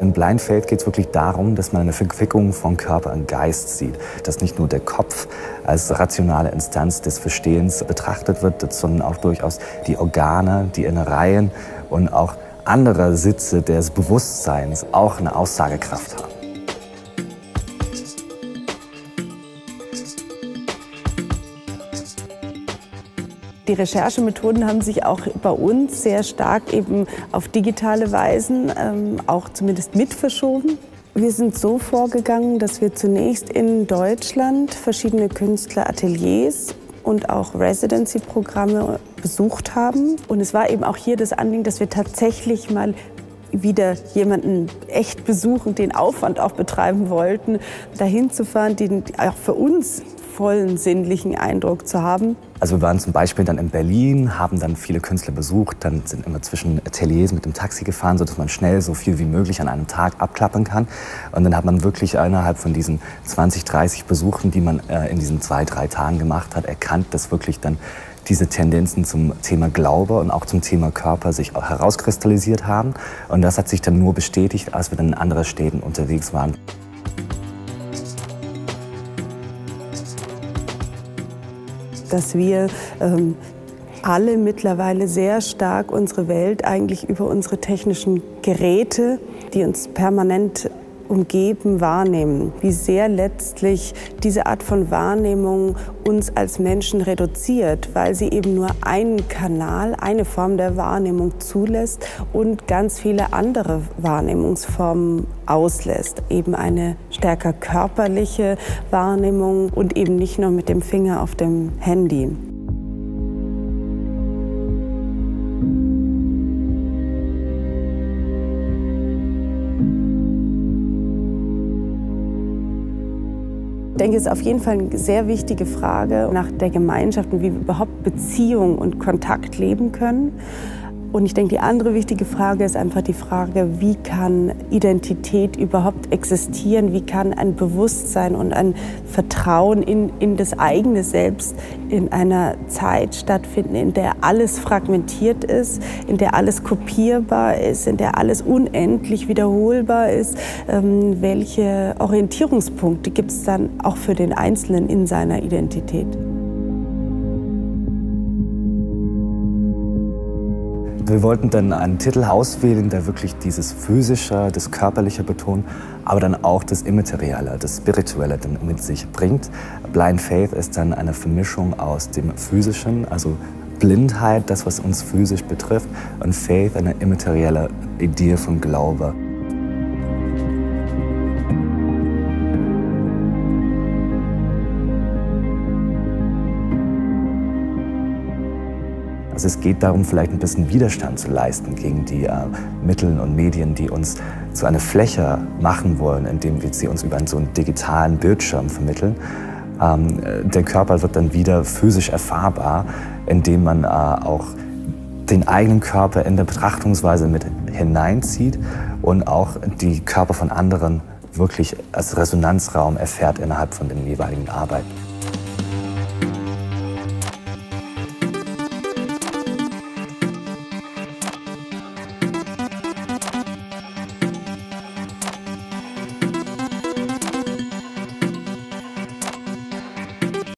in Blind Faith geht es wirklich darum, dass man eine Verquickung von Körper und Geist sieht. Dass nicht nur der Kopf als rationale Instanz des Verstehens betrachtet wird, sondern auch durchaus die Organe, die Innereien und auch andere Sitze des Bewusstseins auch eine Aussagekraft haben. Die Recherchemethoden haben sich auch bei uns sehr stark eben auf digitale Weisen ähm, auch zumindest mit verschoben. Wir sind so vorgegangen, dass wir zunächst in Deutschland verschiedene Künstlerateliers und auch Residency-Programme besucht haben. Und es war eben auch hier das Anliegen, dass wir tatsächlich mal wieder jemanden echt besuchen, den Aufwand auch betreiben wollten, dahin zu fahren, den auch für uns vollen sinnlichen Eindruck zu haben. Also wir waren zum Beispiel dann in Berlin, haben dann viele Künstler besucht, dann sind immer zwischen Ateliers mit dem Taxi gefahren, sodass man schnell so viel wie möglich an einem Tag abklappern kann. Und dann hat man wirklich innerhalb von diesen 20, 30 Besuchen, die man äh, in diesen zwei, drei Tagen gemacht hat, erkannt, dass wirklich dann diese Tendenzen zum Thema Glaube und auch zum Thema Körper sich auch herauskristallisiert haben. Und das hat sich dann nur bestätigt, als wir dann in anderen Städten unterwegs waren. Dass wir ähm, alle mittlerweile sehr stark unsere Welt eigentlich über unsere technischen Geräte, die uns permanent umgeben, wahrnehmen. Wie sehr letztlich diese Art von Wahrnehmung uns als Menschen reduziert, weil sie eben nur einen Kanal, eine Form der Wahrnehmung zulässt und ganz viele andere Wahrnehmungsformen auslässt. Eben eine stärker körperliche Wahrnehmung und eben nicht nur mit dem Finger auf dem Handy. Denke, es ist auf jeden Fall eine sehr wichtige Frage nach der Gemeinschaft und wie wir überhaupt Beziehung und Kontakt leben können. Und ich denke, die andere wichtige Frage ist einfach die Frage, wie kann Identität überhaupt existieren? Wie kann ein Bewusstsein und ein Vertrauen in, in das eigene Selbst in einer Zeit stattfinden, in der alles fragmentiert ist, in der alles kopierbar ist, in der alles unendlich wiederholbar ist? Ähm, welche Orientierungspunkte gibt es dann auch für den Einzelnen in seiner Identität? Wir wollten dann einen Titel auswählen, der wirklich dieses Physische, das Körperliche betont, aber dann auch das Immaterielle, das Spirituelle dann mit sich bringt. Blind Faith ist dann eine Vermischung aus dem Physischen, also Blindheit, das, was uns physisch betrifft, und Faith, eine immaterielle Idee von Glaube. Also es geht darum, vielleicht ein bisschen Widerstand zu leisten gegen die äh, Mittel und Medien, die uns zu einer Fläche machen wollen, indem wir sie uns über einen so einen digitalen Bildschirm vermitteln. Ähm, der Körper wird dann wieder physisch erfahrbar, indem man äh, auch den eigenen Körper in der Betrachtungsweise mit hineinzieht und auch die Körper von anderen wirklich als Resonanzraum erfährt innerhalb von den jeweiligen Arbeiten.